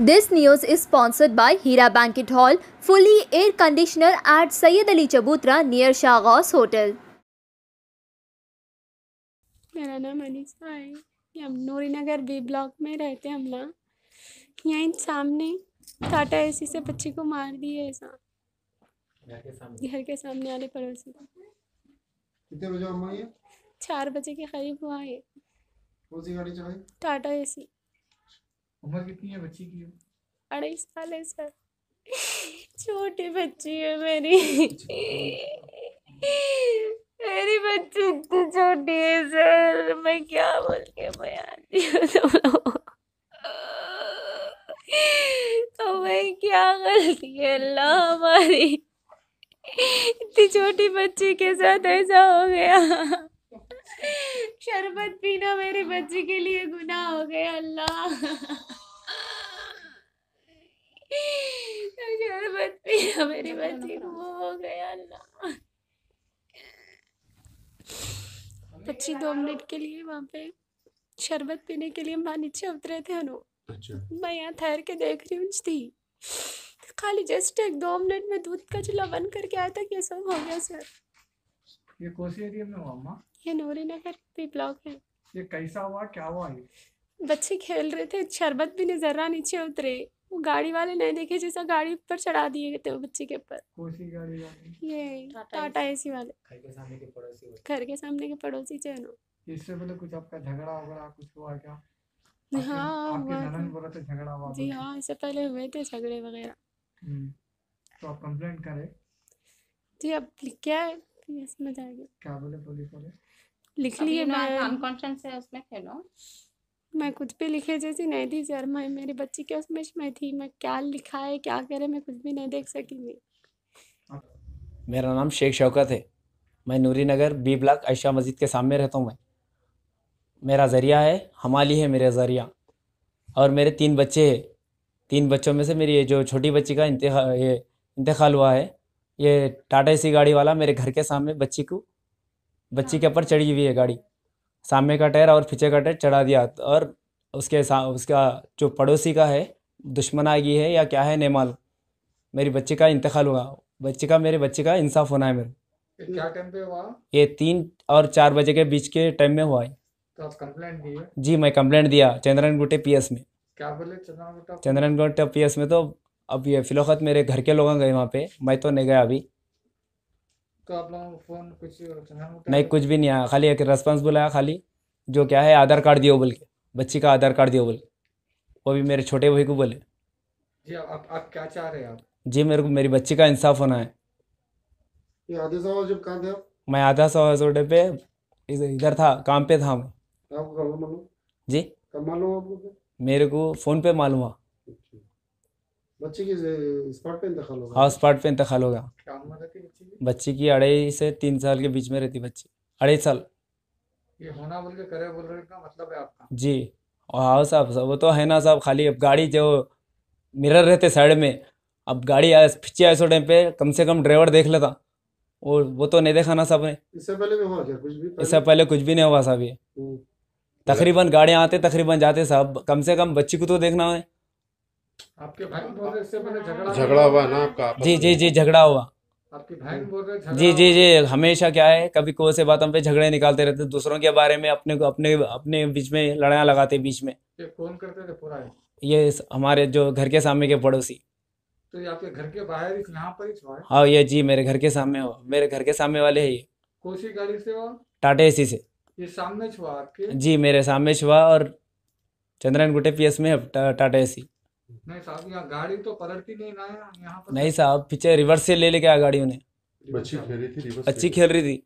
This news is sponsored by Hira Banquet Hall, fully air conditioner at Sayyid Ali Chabutra near Shahghaus Hotel. मेरा नाम अनीसा है हम नूरी Nagar B block में रहते हैं हम लोग यहीं सामने टाटा एसी से बच्ची को मार दिए ऐसा घर के सामने घर के सामने वाले पड़ोसी को कितने बजे चार बजे के करीब हुआ है कौन सी टाटा एसी उम्र कितनी है बच्ची की? अढ़ाई साल है सर। छोटी बच्ची है मेरी। मेरी बच्ची इतनी छोटी है सर। मैं क्या बोल के बयान दिया तुम लोगों को? तो मैं क्या गलती है? अल्लाह हमारी। इतनी छोटी बच्ची के साथ ऐसा हो गया। शरबत पीना मेरी बच्ची के लिए गुनाह हो गया। अल्लाह। शरबत मेरी बच्ची वो हो गया अल्लाह। बच्ची दो मिनट के लिए वहाँ पे शरबत पीने के लिए वहाँ नीचे उतरे थे अनु। अच्छा। मैं यहाँ ठहर के देख रही हूँ थी। खाली जस्ट एक दो मिनट में दूध का चूल्हा बंद करके आया था कि ये सब हो गया सर ये कौन सी एरिया में हुआ अम्मा? ये नूरी नगर भी ब्लॉक है। ये कैसा हुआ क्या हुआ ये? बच्चे खेल रहे थे शरबत भी नहीं जरा नीचे उतरे। वो गाड़ी वाले नहीं देखे जैसा गाड़ी पर चढ़ा दिए थे वो बच्चे के ऊपर। कौन सी गाड़ी वाली? ये टाटा एसी। वाले। घर के सामने के पड़ोसी घर के सामने के पड़ोसी थे ना इससे पहले कुछ आपका झगड़ा वगड़ा कुछ हुआ क्या? हाँ हुआ तो झगड़ा हुआ जी हाँ इससे पहले हुए थे झगड़े वगैरह। हम्म, तो आप कंप्लेंट करें। जी अब लिख क्या है समझ आ गया। क्या बोले पुलिस वाले? लिख लिए मैं अनकॉन्शियस है उसमें थे नो? मैं कुछ भी लिखे जैसी नहीं थी सर मैं, मेरी बच्ची के उसमें मैं थी, मैं क्या लिखा है क्या करे, मैं कुछ भी नहीं देख सकी मैं मेरा नाम शेख शौकत है। मैं नूरी नगर बी ब्लॉक, ऐशा मस्जिद के सामने रहता हूँ मैं। मेरा ज़रिया है, हमाली है मेरा ज़रिया। और मेरे तीन बच्चे हैं। तीन बच्चों में से मेरी जो छोटी बच्ची का इंतहा ये इंतकाल हुआ है, ये टाटा एसी गाड़ी वाला मेरे घर के सामने बच्ची को बच्ची के ऊपर चढ़ी हुई है गाड़ी। सामने का टायर और पीछे का टायर चढ़ा दिया। और उसके उसका जो पड़ोसी का है दुश्मनागी है या क्या है नहीं मालूम। मेरी बच्ची का इंतकाल हुआ। बच्चे का मेरे बच्चे का इंसाफ होना है मेरे। क्या टाइम पे हुआ? ये तीन और चार बजे के बीच के टाइम में हुआ है तो आप कंप्लेंट दी है जी मैं कंप्लेंट दिया चंद्रन गुटे पीएस में। क्या बोले चंद्रन गुटे? पीएस में तो अब ये फिलौखत मेरे घर के लोग गए वहाँ पे। मैं तो नहीं गया अभी। तो आप लोगों को फ़ोन कुछ नहीं कुछ भी नहीं आया खाली एक रेस्पॉन्स बुलाया खाली जो क्या है आधार कार्ड दियो बोल के। बच्ची का आधार कार्ड दियो बोल के। वो भी मेरे छोटे भाई को बोले। जी आप आप, आप क्या चाह रहे हैं आप? जी मेरे को मेरी बच्ची का इंसाफ होना है। ये आधे सवाल जब कहाँ थे आप। मैं आधा सौ सोटे पे इधर था काम पे था मैं। आपको कब मालूम? जी। कब मालूम आपको? मेरे को फ़ोन पे मालूम हुआ। बच्चे की स्पॉट पे इंतकाल हो गया हाउस पार्ट पे इंतकाल हो उम्र बच्ची की अढ़ाई से तीन साल के बीच में रहती बच्ची। अढ़ाई साल। ये होना बोल के करे बोल रहे का मतलब है आपका? जी। और हाँ साहब साहब वो तो है ना साहब खाली अब गाड़ी जो मिरर रहते साइड में अब गाड़ी आए पीछे आए सो टाइम पे कम से कम ड्राइवर देख लेता। वो वो तो नहीं देखा ना साहब ने। इससे पहले भी हुआ क्या? कुछ भी पहले? इससे पहले कुछ भी नहीं हुआ साहब ये। हम्म। तकरीबन गाड़ियाँ आते तकरीबन जाते साहब कम से कम बच्ची को तो देखना है। आपके भाई बोल रहे इससे पहले झगड़ा झगड़ा हुआ ना आपका जी जी जी झगड़ा हुआ। आपकी बहन बोल रहे जी जी जी हमेशा क्या है कभी कोई से बातों पे झगड़े निकालते रहते दूसरों के बारे में अपने को अपने अपने बीच में लड़ाइयाँ लगाते बीच में। ये कौन करते थे पूरा ये? ये हमारे जो घर के सामने के पड़ोसी। तो ये आपके घर के बाहर यहाँ पर ही हाँ ये जी मेरे घर के सामने हो मेरे घर के सामने वाले है ये। कौन सी गाड़ी से टाटा एसी से। ये सामने छुआ आपके? जी मेरे सामने छुआ और चंद्रन गुटे पीएस में है टाटा एसी। नहीं साहब यहाँ गाड़ी तो पलटती नहीं ना यहाँ पर नहीं साहब पीछे रिवर्स से ले लेके आया गाड़ी उन्हें अच्छी खेल रही थी अच्छी खेल रही थी।